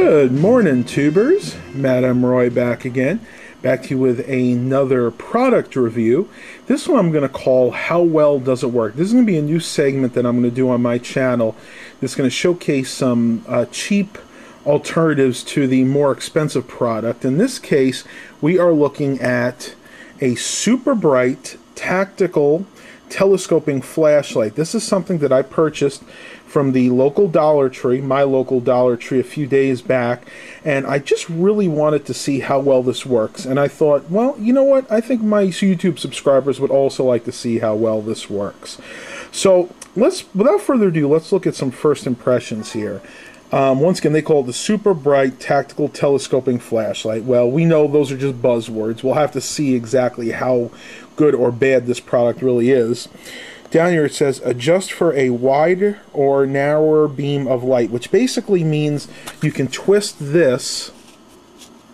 Good morning, tubers. Mat M. Roy back again. Back to you with another product review. This one I'm going to call How Well Does It Work? This is going to be a new segment that I'm going to do on my channel. This is going to showcase some uh, cheap alternatives to the more expensive product. In this case, we are looking at a super bright tactical telescoping flashlight. This is something that I purchased from the local Dollar Tree, my local Dollar Tree, a few days back, and I just really wanted to see how well this works. And I thought, well, you know what? I think my YouTube subscribers would also like to see how well this works. So let's, without further ado, let's look at some first impressions here. Um, once again, they call it the Super Bright Tactical Telescoping Flashlight. Well, we know those are just buzzwords. We'll have to see exactly how good or bad this product really is. Down here it says adjust for a wider or narrower beam of light, which basically means you can twist this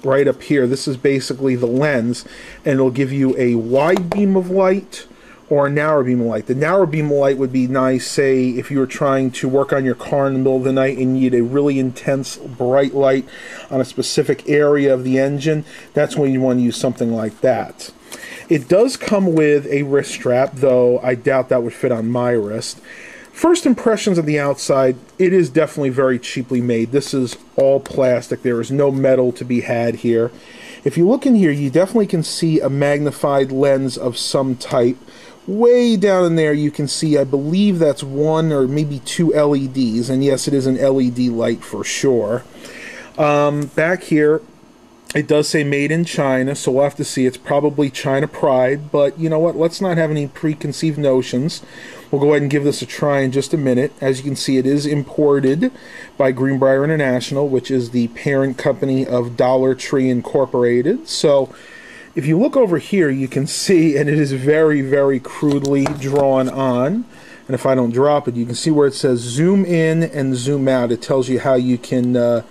right up here. This is basically the lens, and it'll give you a wide beam of light or a narrow beam of light. The narrow beam of light would be nice, say, if you were trying to work on your car in the middle of the night and you need a really intense bright light on a specific area of the engine. That's when you want to use something like that. It does come with a wrist strap, though I doubt that would fit on my wrist. First impressions of the outside, it is definitely very cheaply made. This is all plastic. There is no metal to be had here. If you look in here, you definitely can see a magnified lens of some type. Way down in there, you can see, I believe that's one or maybe two LEDs. And yes, it is an LED light for sure. Um, back here, it does say made in China, so we'll have to see. It's probably China Pride, but you know what? Let's not have any preconceived notions. We'll go ahead and give this a try in just a minute. As you can see, it is imported by Greenbrier International, which is the parent company of Dollar Tree Incorporated. So if you look over here, you can see, and it is very, very crudely drawn on. And if I don't drop it, you can see where it says zoom in and zoom out. It tells you how you can. Uh,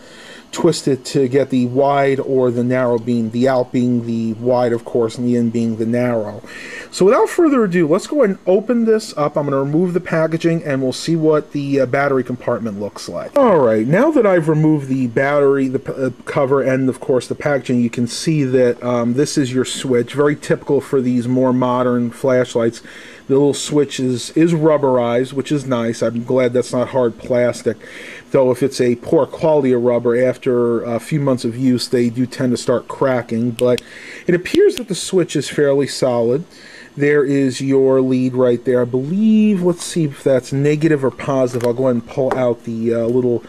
twist it to get the wide or the narrow beam, the out being the wide, of course, and the in being the narrow. So without further ado, let's go ahead and open this up. I'm going to remove the packaging and we'll see what the uh, battery compartment looks like. Alright, now that I've removed the battery, the uh, cover, and of course the packaging, you can see that um, this is your switch. Very typical for these more modern flashlights. The little switch is, is rubberized, which is nice. I'm glad that's not hard plastic. Though if it's a poor quality of rubber, after a few months of use, they do tend to start cracking. But it appears that the switch is fairly solid. There is your lead right there. I believe, let's see if that's negative or positive. I'll go ahead and pull out the uh, little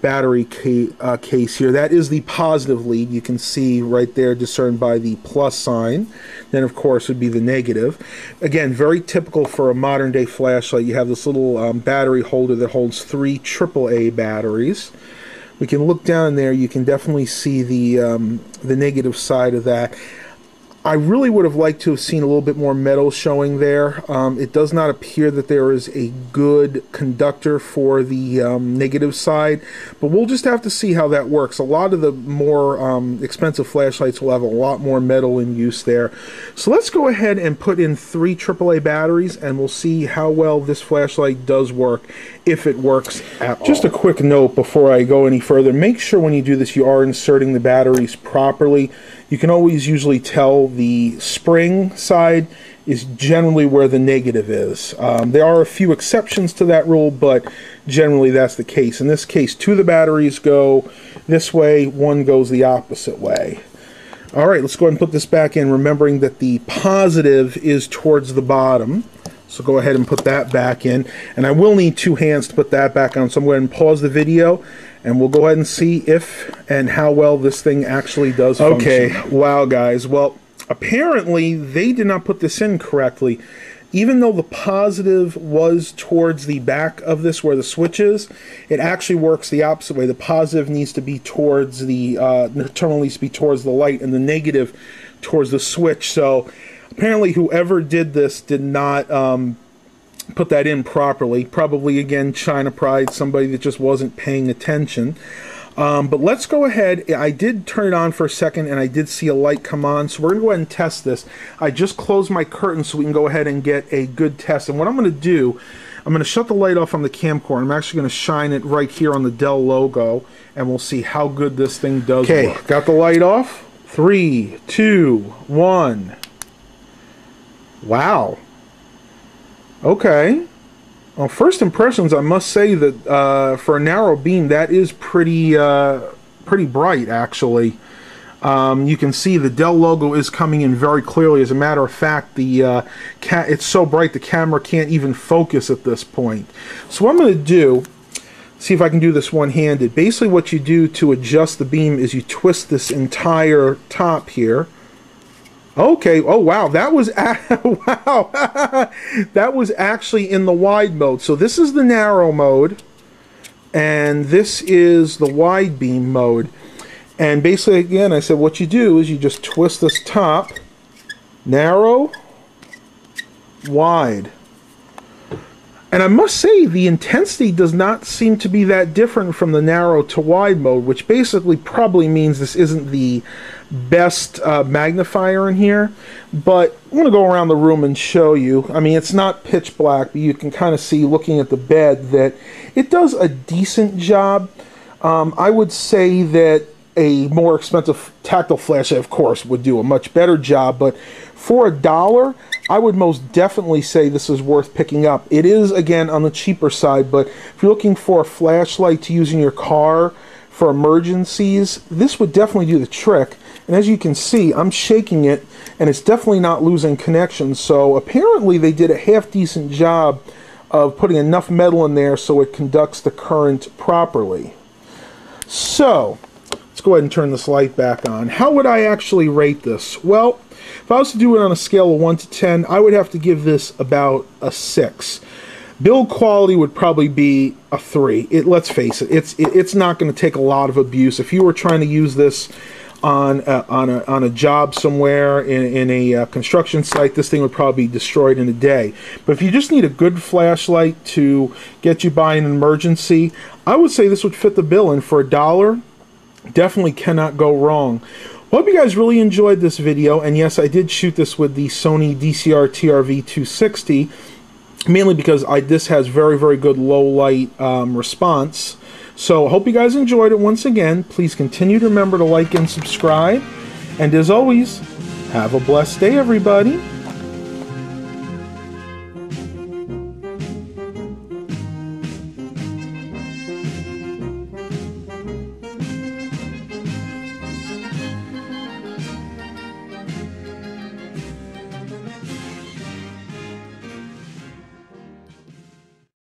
battery ca uh, case here. That is the positive lead. You can see right there discerned by the plus sign. Then, of course, would be the negative. Again, very typical for a modern day flashlight. You have this little um, battery holder that holds three AAA batteries. We can look down there. You can definitely see the um, the negative side of that. I really would have liked to have seen a little bit more metal showing there. Um, it does not appear that there is a good conductor for the um, negative side, but we'll just have to see how that works. A lot of the more um, expensive flashlights will have a lot more metal in use there. So let's go ahead and put in three AAA batteries and we'll see how well this flashlight does work, if it works at all. Just a quick note before I go any further. Make sure when you do this you are inserting the batteries properly. You can always usually tell the spring side is generally where the negative is. Um, there are a few exceptions to that rule, but generally that's the case. In this case, two of the batteries go this way, one goes the opposite way. All right, let's go ahead and put this back in, remembering that the positive is towards the bottom. So go ahead and put that back in. And I will need two hands to put that back on. So I'm going to pause the video and we'll go ahead and see if and how well this thing actually does okay. function. wow, guys. Well, apparently they did not put this in correctly. Even though the positive was towards the back of this where the switch is, it actually works the opposite way. The positive needs to be towards the, uh, the terminal needs to be towards the light and the negative towards the switch. So apparently whoever did this did not um, put that in properly. Probably, again, China Pride, somebody that just wasn't paying attention. Um, but let's go ahead. I did turn it on for a second and I did see a light come on. So we're going to go ahead and test this. I just closed my curtain so we can go ahead and get a good test. And what I'm going to do, I'm going to shut the light off on the camcorder. I'm actually going to shine it right here on the Dell logo, and we'll see how good this thing does Okay, got the light off. Three, two, one. Wow. Okay. Well, first impressions, I must say that uh, for a narrow beam, that is pretty, uh, pretty bright, actually. Um, you can see the Dell logo is coming in very clearly. As a matter of fact, the uh, it's so bright the camera can't even focus at this point. So what I'm going to do, see if I can do this one-handed. Basically what you do to adjust the beam is you twist this entire top here. Okay, oh wow, that was, wow, that was actually in the wide mode. So this is the narrow mode, and this is the wide beam mode. And basically, again, I said what you do is you just twist this top, narrow, wide. And I must say, the intensity does not seem to be that different from the narrow to wide mode, which basically probably means this isn't the best uh, magnifier in here. But I'm going to go around the room and show you. I mean, it's not pitch black, but you can kind of see looking at the bed that it does a decent job. Um, I would say that a more expensive tactile flashlight, of course, would do a much better job. But for a dollar, I would most definitely say this is worth picking up. It is, again, on the cheaper side, but if you're looking for a flashlight to use in your car for emergencies, this would definitely do the trick. And as you can see, I'm shaking it, and it's definitely not losing connection. So apparently they did a half-decent job of putting enough metal in there so it conducts the current properly. So, Let's go ahead and turn this light back on. How would I actually rate this? Well, if I was to do it on a scale of 1 to 10, I would have to give this about a 6. Build quality would probably be a 3. It, let's face it, it's, it, it's not going to take a lot of abuse. If you were trying to use this on a, on a, on a job somewhere in, in a uh, construction site, this thing would probably be destroyed in a day. But if you just need a good flashlight to get you by in an emergency, I would say this would fit the bill. And for a dollar, definitely cannot go wrong. Hope you guys really enjoyed this video, and yes, I did shoot this with the Sony DCR TRV 260, mainly because I, this has very, very good low light um, response. So, I hope you guys enjoyed it once again. Please continue to remember to like and subscribe. And as always, have a blessed day, everybody.